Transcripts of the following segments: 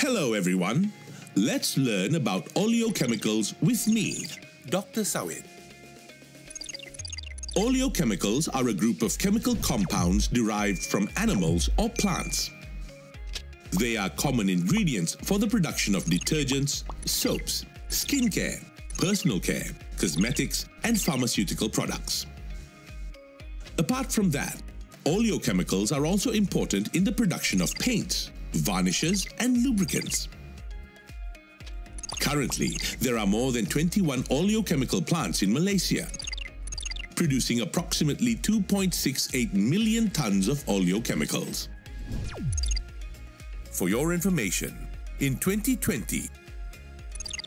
Hello, everyone. Let's learn about oleochemicals with me, Dr. Sawit. Oleochemicals are a group of chemical compounds derived from animals or plants. They are common ingredients for the production of detergents, soaps, skincare, personal care, cosmetics, and pharmaceutical products. Apart from that, oleochemicals are also important in the production of paints, varnishes, and lubricants. Currently, there are more than 21 oleochemical plants in Malaysia, producing approximately 2.68 million tons of oleochemicals. For your information, in 2020,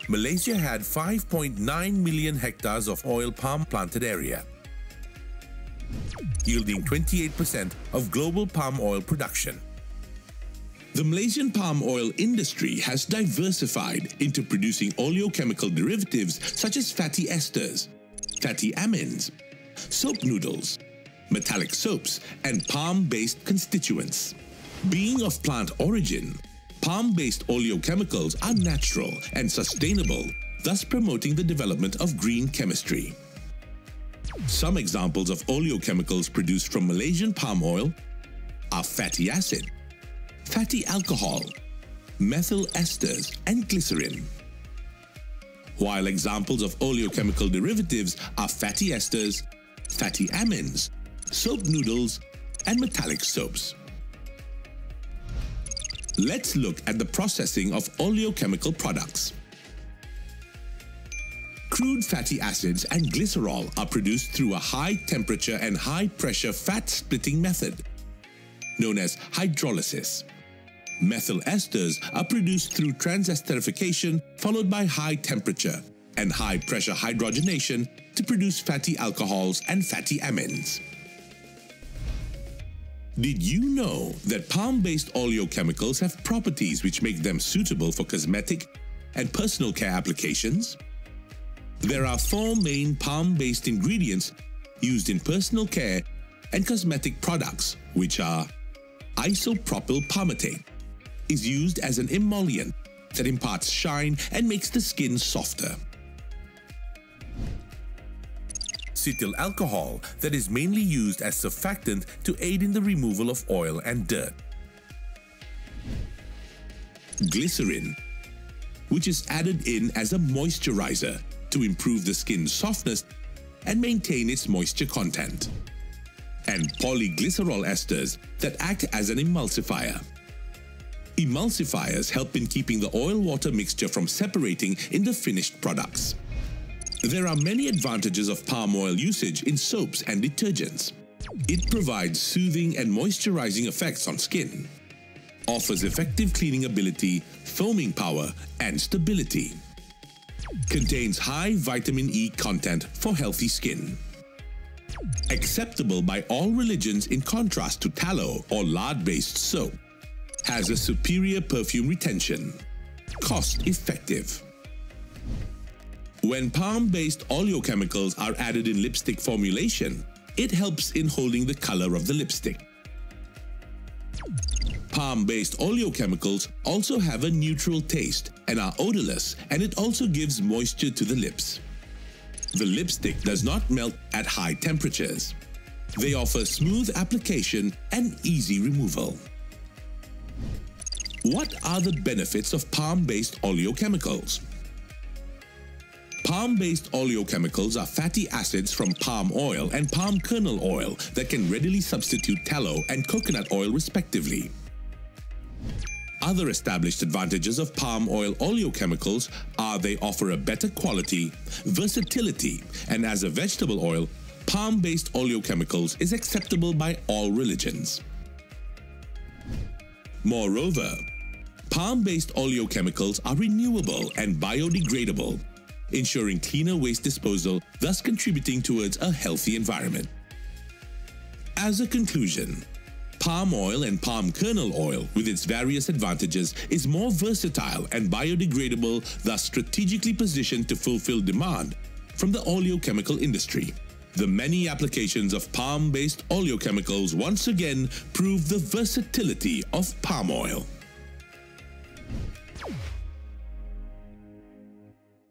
Malaysia had 5.9 million hectares of oil palm planted area, yielding 28% of global palm oil production. The Malaysian palm oil industry has diversified into producing oleochemical derivatives such as fatty esters, fatty amines, soap noodles, metallic soaps, and palm-based constituents. Being of plant origin, palm-based oleochemicals are natural and sustainable, thus promoting the development of green chemistry. Some examples of oleochemicals produced from Malaysian palm oil are fatty acid, fatty alcohol, methyl esters, and glycerin. While examples of oleochemical derivatives are fatty esters, fatty amines, soap noodles, and metallic soaps. Let's look at the processing of oleochemical products. Crude fatty acids and glycerol are produced through a high temperature and high pressure fat splitting method, known as hydrolysis. Methyl esters are produced through transesterification followed by high temperature and high pressure hydrogenation to produce fatty alcohols and fatty amines. Did you know that palm-based oleochemicals have properties which make them suitable for cosmetic and personal care applications? There are four main palm-based ingredients used in personal care and cosmetic products, which are isopropyl palmitate, is used as an emollient that imparts shine and makes the skin softer. Cetyl alcohol that is mainly used as surfactant to aid in the removal of oil and dirt. Glycerin, which is added in as a moisturizer to improve the skin's softness and maintain its moisture content. And polyglycerol esters that act as an emulsifier. Emulsifiers help in keeping the oil-water mixture from separating in the finished products. There are many advantages of palm oil usage in soaps and detergents. It provides soothing and moisturizing effects on skin, offers effective cleaning ability, foaming power, and stability. Contains high vitamin E content for healthy skin. Acceptable by all religions in contrast to tallow or lard-based soap has a superior perfume retention. Cost effective. When palm-based oleochemicals are added in lipstick formulation, it helps in holding the color of the lipstick. Palm-based oleochemicals also have a neutral taste and are odorless and it also gives moisture to the lips. The lipstick does not melt at high temperatures. They offer smooth application and easy removal. What are the benefits of palm-based oleochemicals? Palm-based oleochemicals are fatty acids from palm oil and palm kernel oil that can readily substitute tallow and coconut oil respectively. Other established advantages of palm oil oleochemicals are they offer a better quality, versatility, and as a vegetable oil, palm-based oleochemicals is acceptable by all religions. Moreover, Palm-based oleochemicals are renewable and biodegradable, ensuring cleaner waste disposal, thus contributing towards a healthy environment. As a conclusion, palm oil and palm kernel oil, with its various advantages, is more versatile and biodegradable, thus strategically positioned to fulfill demand from the oleochemical industry. The many applications of palm-based oleochemicals once again prove the versatility of palm oil.